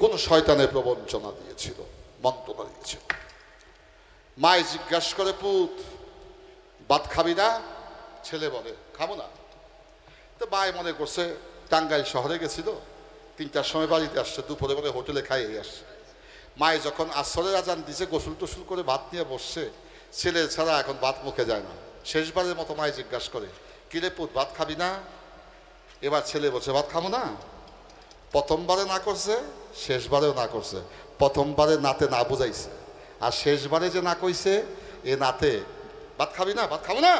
কোন শয়তানের প্রবঞ্চনা দিয়েছিল, মন্ত্রণা দিয়েছিল। মায় জিজ্ঞাসা করে, পুত, ভাত খাবি না? ছেলে বলে, খাব না। তো মায় মনে করছে, টাঙ্গাইল শহরে গেছিল, তিনটার সময় বাড়িতে আসছে, দুপুরে বলে হোটেলে খাইয়ে আসছে। মায়ে যখন আসরের আজান দিছে, গোসল টোসল করে ভাত নিয়ে বসছে, ছেলে ছাড়া এখন ভাত মুখে যায় না। শেষবারের মতো মায়ে জিজ্ঞাসা করে কিরে পুত, ভাত খাবি না? এবার ছেলে বলছে, ভাত খাব না? প্রথমবারে না করছে, শেষবারেও না করছে। প্রথমবারে নাতে না বুঝাইছে। আর শেষবারে যে না কইছে, এ নাতে, ভাত খাবি না? ভাত খাব না?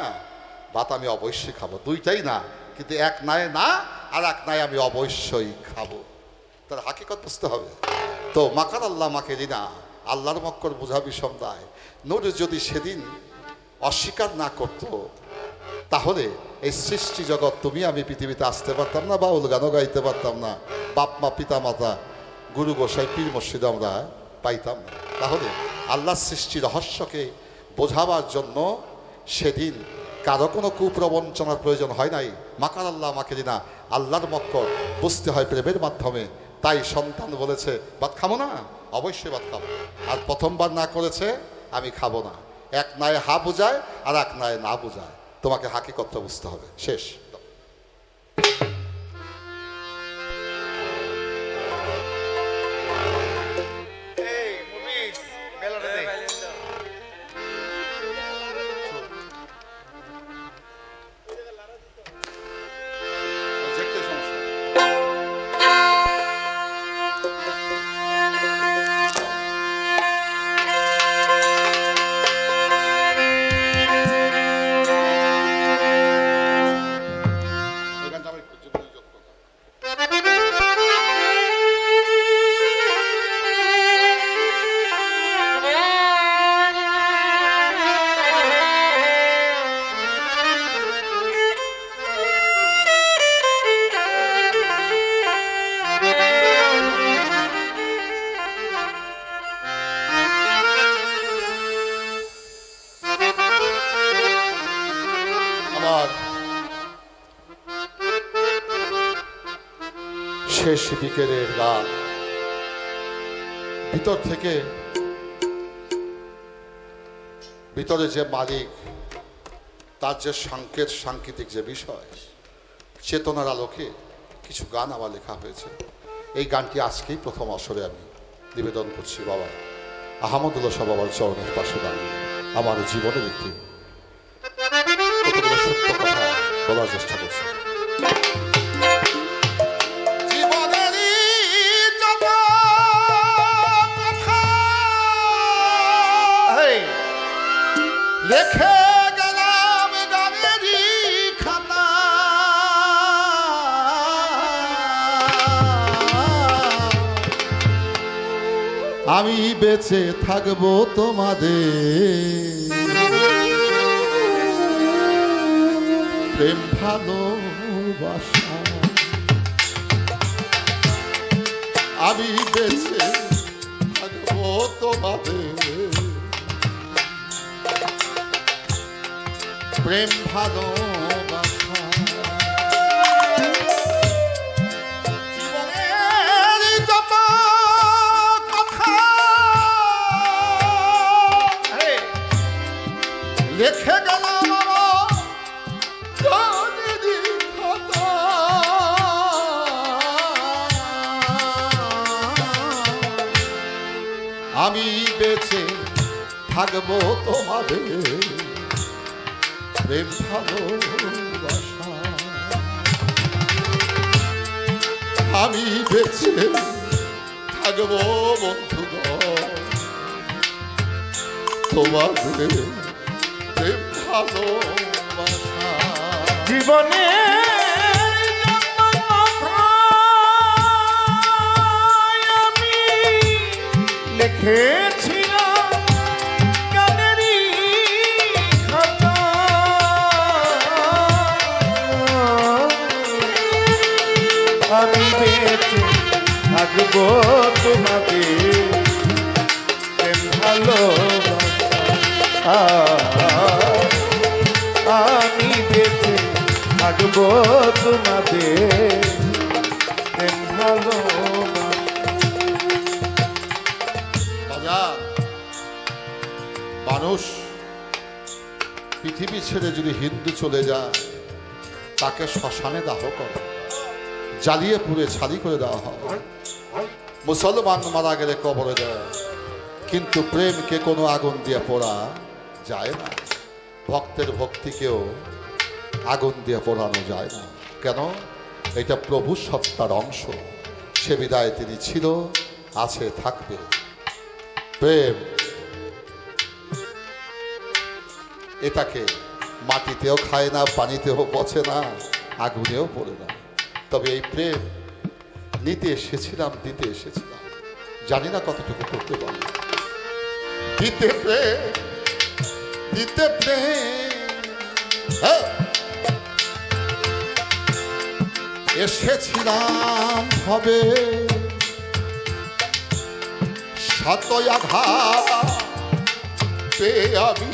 ভাত আমি অবশ্যই খাব। দুইটাই না, কিন্তু এক নায়ে না, আর এক নায়ে আমি অবশ্যই খাব। তার হাকিকত বুঝতে হবে। তো মাকার আল্লাহ মাকে রিনা আল্লাহর মক্কর বুঝাবি সমদায় নূর যদি সেদিন অস্বীকার না করতো তাহলে এই সৃষ্টি জগৎ তুমি, আমি পৃথিবীতে আসতে পারতাম না, বাউল গানও গাইতে পারতাম না, বাপ মা পিতা মাতা গুরু গোসাই, পীর মসজিদ আমরা পাইতাম না। তাহলে আল্লাহ সৃষ্টি রহস্যকে বোঝাবার জন্য সেদিন কারও কোনো কুপ্রবঞ্চনার প্রয়োজন হয় নাই। মাকার আল্লাহ মাকে দিনা, আল্লাহর মক্কর বুঝতে হয় প্রেমের মাধ্যমে। তাই সন্তান বলেছে, ভাত খাব না? অবশ্যই ভাত খাব। আর প্রথমবার না করেছে, আমি খাব না। এক নায়ে হা বুঝায় আর এক নায়ে না বুঝায়। তোমাকে হাকিকতটা বুঝতে হবে। শেষ। শেষ বিকেলের গান। ভিতর থেকে ভিতরে যে মালিক, তার যে সংকেত, সাংকেতিক যে বিষয়, চেতনার আলোকে কিছু গান আমার লেখা হয়েছে। এই গানটি আজকেই প্রথম আসরে আমি নিবেদন করছি বাবা আহমদুল্লাহ সাহ বাবার চরণের পাশে দাঁড়িয়ে। আমার জীবনের একটি সত্য কথা বলার চেষ্টা করছি। আমি বেঁচে থাকব তোমাদের। প্রেম ভালোবাসা। আমি বেঁচে থাকব তোমাদের। প্রেম ভালোবাসা আমি বেঁচে থাকব তোমাদের প্রেম ভালোবাসা। আমি বেঁচে থাকব বন্ধুগণ তোমাদের প্রেম ভালোবাসা। জীবনে আমি বেঁচে থাকব প্রেম ভালোবাসা। আমি বেঁচে থাকব তোমাদের প্রেম মানুষ পৃথিবী ছেড়ে যদি হিন্দু চলে যায়, তাকে শ্মশানে দাহ করে। জ্বালিয়ে পুড়ে ছালি করে দেওয়া হয়। মুসলমান মারা গেলে কবরে দেয় কিন্তু প্রেমকে কোনো আগুন দিয়ে পোড়া যায় না। ভক্তের ভক্তিকেও আগুন দিয়ে পোড়ানো যায় না। কেন? এটা প্রভু সত্তার অংশ। সে বিদায় তিনি ছিল, আছে থাকবে। প্রেম এটাকে মাটিতেও খায় না, পানিতেও পচে না, আগুনেও পড়ে না। তবে এই প্রেম, নিতে এসেছিলাম, দিতে এসেছিলাম। জানি না কতটুকু করতে পারি দিতে প্রেম দিতে প্রেম হ্যাঁ। এসেছিলাম হবে আঘাত, পেয়ে আমি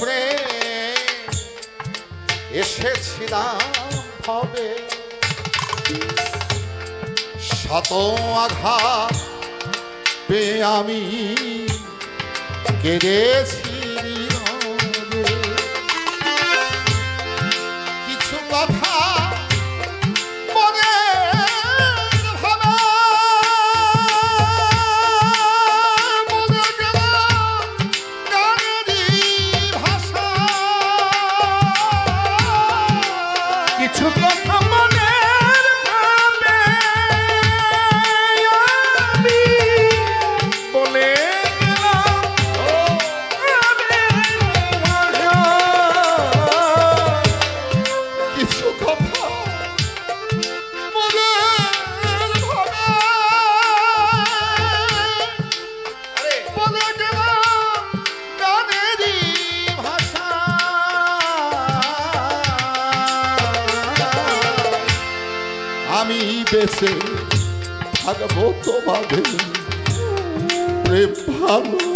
প্রেম এসেছিলাম হবে। শত আঘাত পেয়ে আমি কেঁদেছি। বেঁচে থাকব তোমাদের প্রেম ভালোবাসা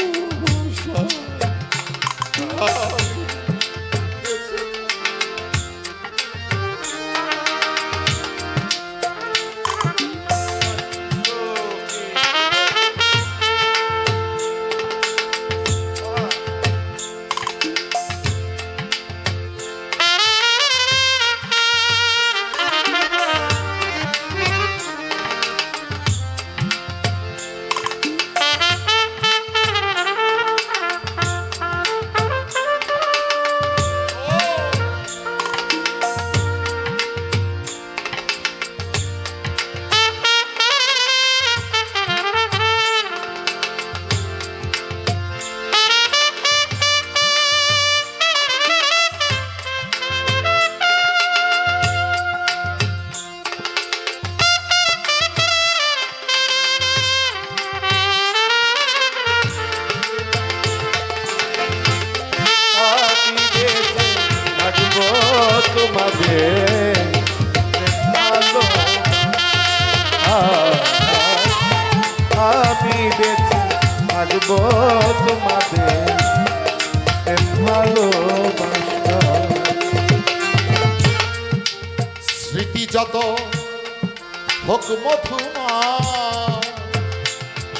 মধুমা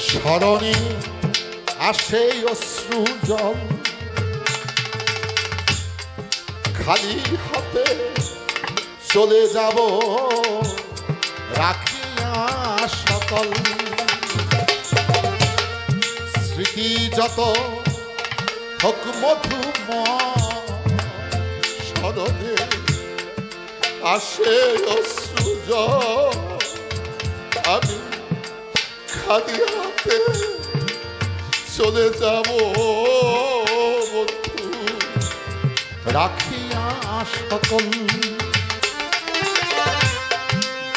স্মরণে আসে অশ্রু খালি হাতে চলে যাব। রাখিয়া সকল। স্মৃতি যত হোক মধুমা স্মরণে আসে অসুজ আমি খালি হাতে চলে যাব বন্ধু। রাখিয়া সকল।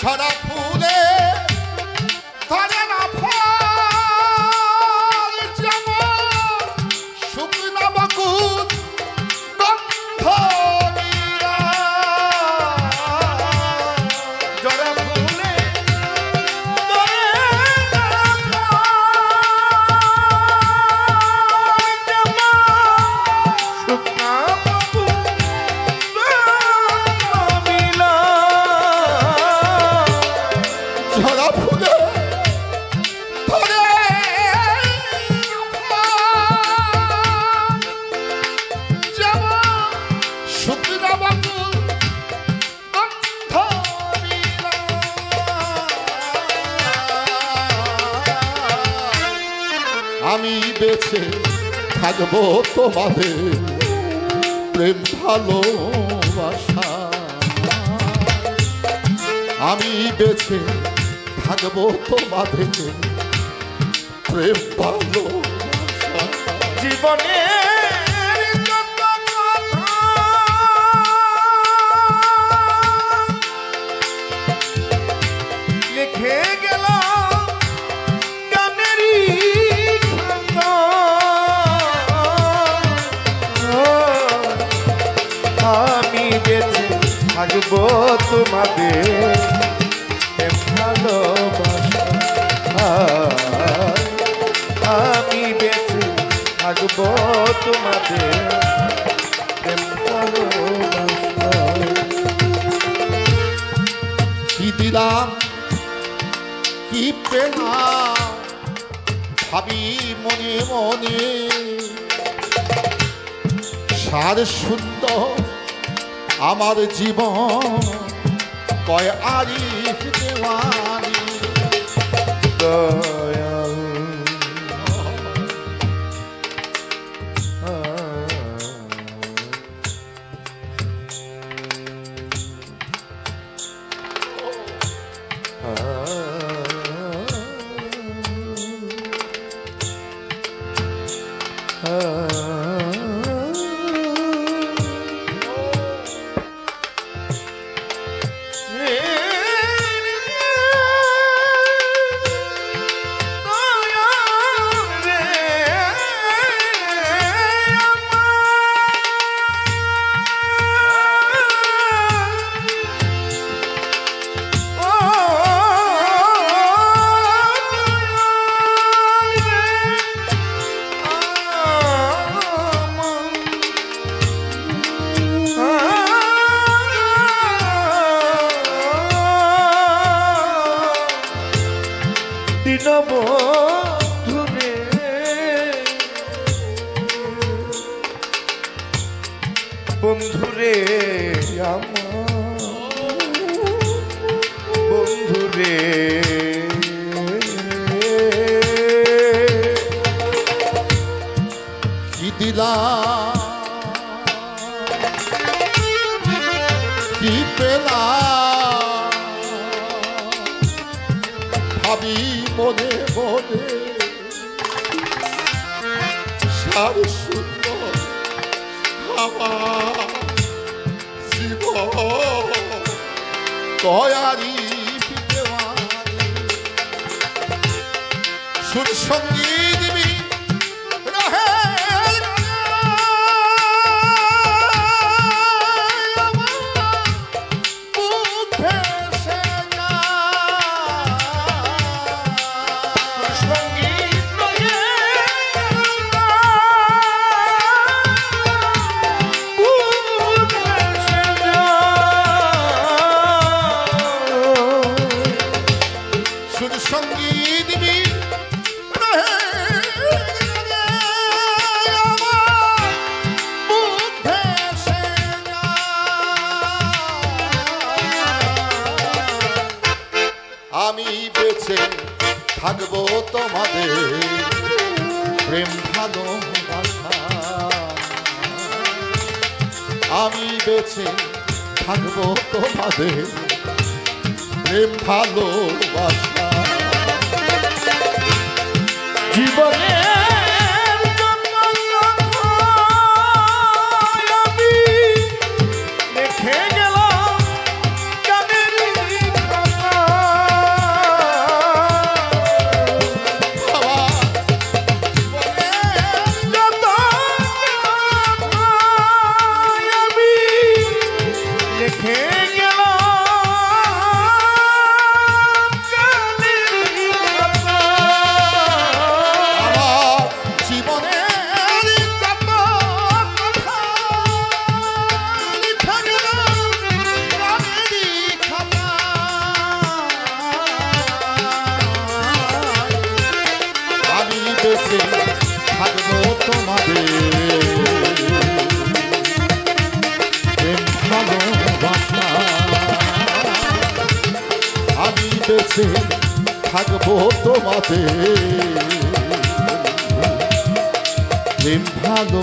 ছাড়া ফুলে থাকব তোমাদের প্রেম ভালোবাসা। আমি বেছে থাকব তোমাদের প্রেম ভালো জীবনে থাকব তোমাদের। আমি বেঁচে থাকব তোমাদের। কি দিলাম? কি পেলাম? ভাবি মনে মনে। সার সুন্দর আমার জীবন কয় আরিফ দেওয়ানি। বন্ধুরে বন্ধুরে। কি দিলাম? ভাবি মনে মনে সার সুন্দর আমার জীবন দয়ারি দেওয়ানি সুর সংগীত আমি বেছে থাকব তোমাদের প্রেম ভালোবাসা আমি বেছে থাকব তোমাদের প্রেম ভালোবাসা জীবনে তোমাদের। আমি বেঁচে থাকব তোমাদের। প্রেম ভালো